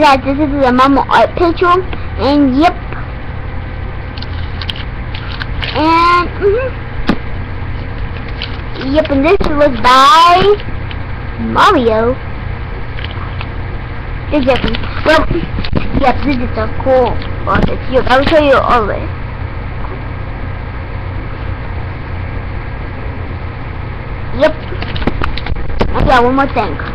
Guys, this is a Mama Art picture, and yep. And, mm -hmm. Yep, and this was by Mario. This is Well, yep, this is a cool artist. Yep, I will show you all this. Yep. And yeah, one more thing.